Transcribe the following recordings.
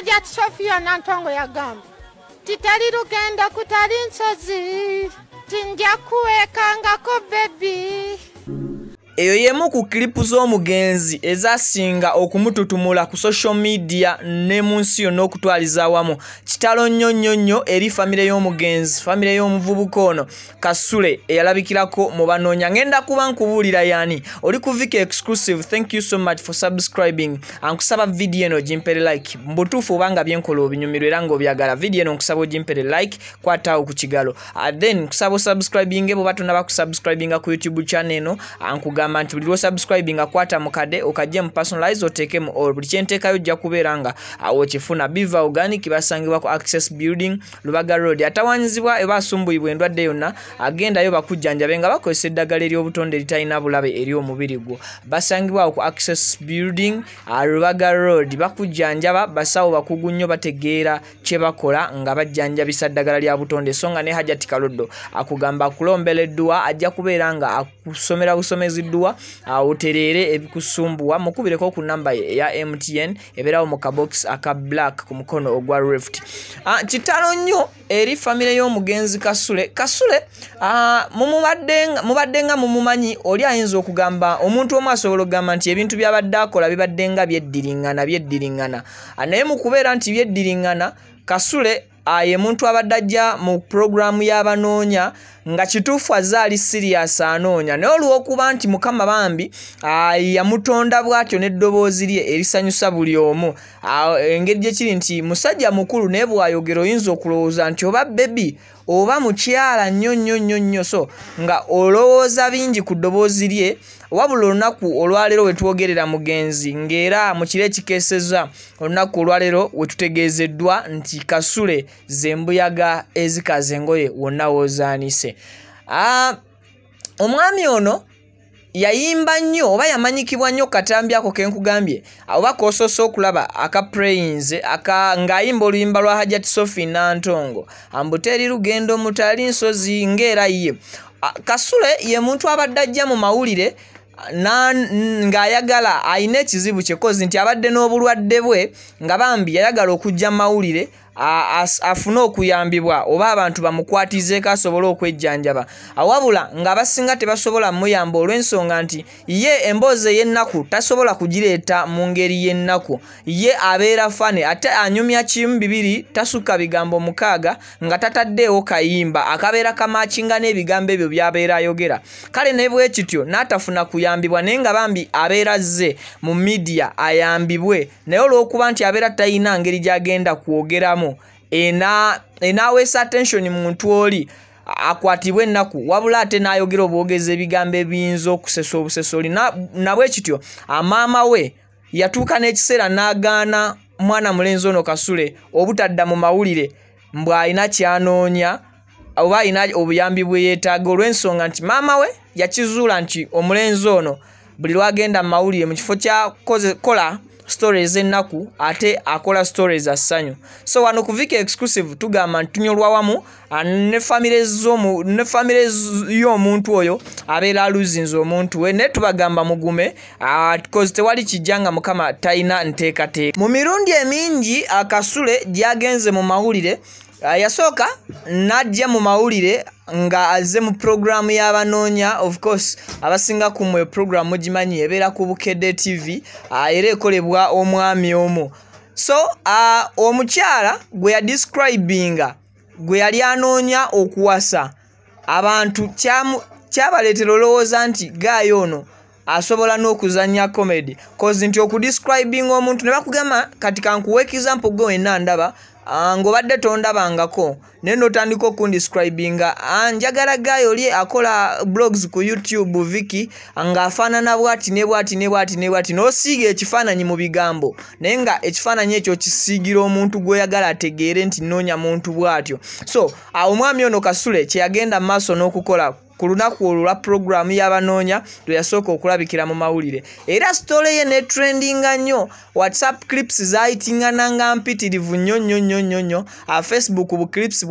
hajati sofiya nantongo yagamba titali lugendo kutali nsozi tinja kuwekangako bebi eyo y'emu ku kilipu z'omugenzi ezasinga okumututumula ku social media ne mu nsi yonna okutwaliza awamu. Kitalo nnyo nnyo nnyo eri famire y'omugenzi famire y'omuvubuka ono kasule eyalabikirako mu banoonya ngenda kuba nkubuulira yani? Oli ku vika exclusive thank you so much for subscribing. Ankusaba vidiyo eno gimpere like mbutuufu obanga byenkola obinyumirwa era ng'obyagala vidiyo eno nkusaba ogimpere like kwataawo ku kigalo. Uh, then nkusaba osubscribinge bwoba tonaba kusubscribinga ku youtube channel eno ankugamba nti buli lwosubscribinga kwata mukade okajje mu personalize oteekemu or buli kyenteekayo ojja kubeera nga awo kifuna biva organic basangibwa ku access building lubaga road. Atawanyizibwa eba asumbuyibwa endwadde yonna agendayo bakujjanjabe nga bakozesa eddagala ery'obutonde eritalina bulabe eri omubiri gwo. Basangibwawo ku access building lubaga road. Bakujjanjaba basawo bakugu nnyo bategeera kye bakola nga bajjanjabisa ddagala lya butonde. So nga ne hajati kaloddo akugamba akulombereddwa ajja kubeera nga akusomera busomeziddwa otereere ebikusumbuwa mukubireko ku namba eya mtn ebeerawo mu kabox aka black ku mukono ogwa rift Ah, kitalo nnyo eri famire y'omugenzi kasule. Kasule ah, mubadde nga mumumanyi oli ayinza okugamba omuntu omu asobola okugamba nti ebintu byabadde akola bibadde nga byeddiringana byeddiringana Ah, naye mu kubeera nti byeddiringana kasule ye muntu abadde ajja mu puroguramu y'abanoonya nga kituufu azaali sirias anoonya. Naye olw'okuba nti mukama bambi yamutonda bw'atyo n'eddoboozi lye erisanyusa buli omu. Engeri gye kiri nti musajja mukulu naye bw'ayogera oyinza okulowooza nti oba bebi oba mukyala nnyo nnyo nnyo nnyo so nga olowooza bingi ku ddoboozi lye wabula olunaku olwaleero we twogerera mugenzi ng'era mu kiro ekikeeseza olunaku olwaleero we tutegeezeddwa nti kasule ze mbuyaga ezikaza engoye wonna woozaanise Ah, omwami ono yayimba nnyo oba yamanyikibwa nnyo katambi ako kenkugambye oba kosoose okulaba aka prayins aka ng'ayimba oluyimba lwa hajati sophie nantongo ambuteri lugendo mutali nsozi ng'era ye. Ah, kasule ye muntu abadde ajja mu mawulire ng'ayagala ayina ekizibu kye kozi nti abadde n'obulwadde bwe nga bambi yayagala okujja mu mawulire afune okuyambibwa oba abantu bamukwatizeeko asobole okwejjanjaba. Awabula ng'abasinga tebasobola muyamba olw'ensonga nti ye emboozi ey'ennaku tasobola kugireeta mu ngeri y'ennaku. Ye abeera fane ate anyumya kimu bibiri tasukka bigambo mukaaga nga tataddeewo kayimba. Akabeera kamakinga n'ebigambo ebyo by'abeera ayogera. Kale ne bwe kityo n'atafuna kuyambibwa naye nga bambi abeera zze mu midiya ayambibwe. Naye olw'okuba nti abeera talina ngeri gy'agenda kwogeramu enaaweesa attention muntu oli akwatibwa ennaku wabula ate n'ayogera obwogezi ebigambo ebiyinza okusesa obusesoli Na- nabwe kityo amaama we yatuuka n'ekiseera n'agaana mwana mulenzi ono kasule obutadda mu mawulire mbw alina kyanoonya oba alina obuyambi bwe yeetaaga olw'ensonga nti maama we yakizuula nti omulenzi ono buli lwagenda mu mawulire mu kifo kya koze- kola stories ennaku ate akola stories za ssanyu so wano ku vika exclusive tugamba nti tunyolwa wamu ah, ne famire y'omuntu oyo abeera aluzinze omuntu we naye tubagamba mugume ah, cause tewali kijja nga mukama talina nteekateeka. Mu mirundi emingi akasule gyagenze mu mawulire yasooka n'ajja mu mawulire nga azze mu puroguramu y'abanoonya of course abasinga ku mwe puroguramu mugimanyi ebeera ku bukedde tv ah, era ekolebwa omwami omu. So ah, omukyala gwe yadescribinga gwe yali anoonya okuwasa abantu kyabaleetera olowooza nti gaayo ono asobola n'okuzanya comedy. Cause nti okudescribinga omuntu ne bakugamba kati kankuwa example gwe wenna ndaba ah, ng'obadde tondabangako naye n'otandika okundescribinga ah, njagala gaayo oli akola blogs ku youtube viki ng'afaanana bwati ne bwati ne bwati ne bwati n'osiiga ekifaananyi mu bigambo. Naye nga ekifaananyi ekyo kisiigira omuntu gw'oyagala ategeere nti noonya muntu bw'atyo. So ah, omwami ono kasule kyeyagenda mu maaso n'okukola ku lunaku olwo lwa puroguramu y'abanoonya lwe yasooka okulabikira mu mawulire. Era sitole ye netrendinga nnyo whatsapp clips zayitingananga mpitirivu nnyo nnyo nnyo nnyo nnyo. Facebook bu clips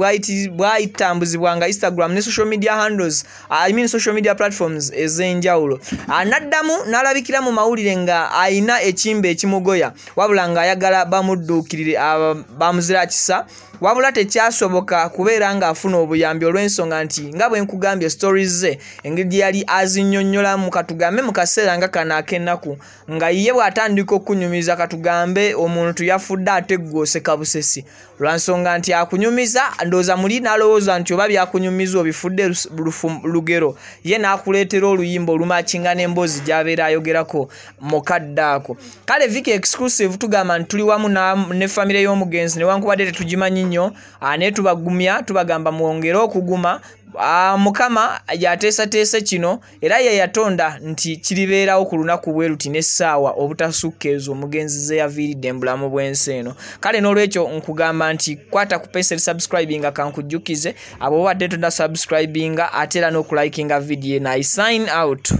bwayitambuzibwanga instagram ne social media handles I mean social media platforms ez'enjawulo. Ah, n'addamu n'alabikira mu mawulire nga ayina ekimba ekimugoya wabula ng'ayagala bamudduukirire ah, bamuzira kisa wabula tekyasoboka kubeera ng'afuna obuyambi olw'ensonga nti nga bwe nkugambye stories ze engeri gye yali azinnyonnyolamu katugambe mu kaseera nga kano ak'ennaku nga ye bw'atandika okunyumiza katugambe omuntu yafudde ate gw'oseka busesi lwansonga nti akunyumiza ndowooza muli n'alowooza nti oba byakunyumiza obifudde lugero ye n'akuleetera oluyimba olumakinga n'emboozi gy'abeera ayogerako mukadde ako kale viki exclusive tugamba nti tuli wamu ne famire y'omugenzi newankubadde tetugimanyi nnyo naye tubagumya tubagamba mwongere okuguma mukama yateesateese kino era ye yatonda nti kiribeerawo ku lunaku bwe luti n'essaawa obutasukka ezo omugenzi ze yaviiridde mu bulamu bw'ensi eno. Kale n'olwekyo nkugamba nti kwata ku pensel subscribinga kankujjukize abo obadde tonda subscribinga ate era n'okulayikinga vidiyo eno. I sign out